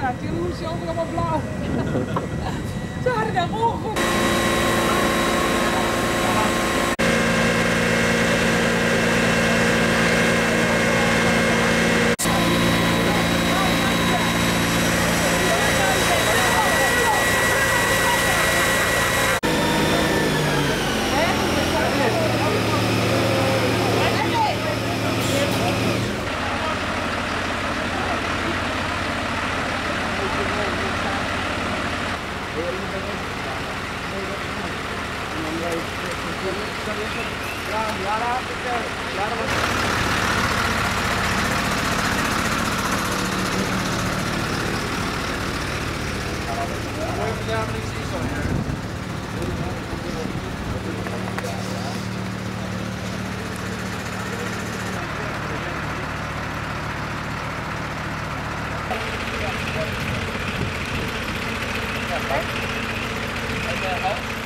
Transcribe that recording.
natuurlijk, zelf allemaal blauw. Ze hadden daar ongeveer Yeah, I'm going to see something. Okay. Okay.